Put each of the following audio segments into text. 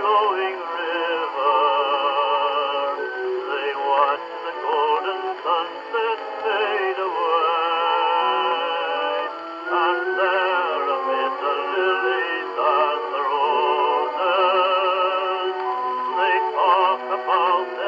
flowing river. They watch the golden sunset fade away. And there amid the lilies and the roses, they talk about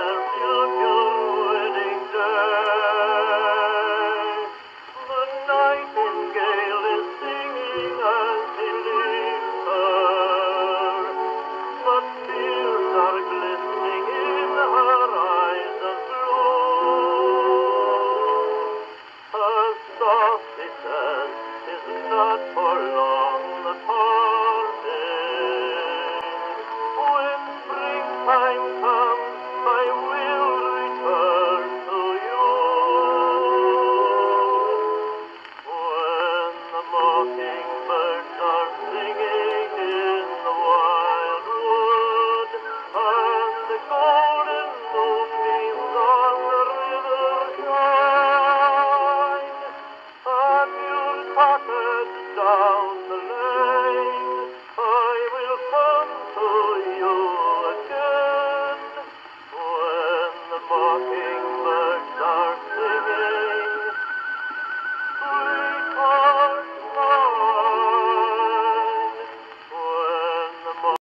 down.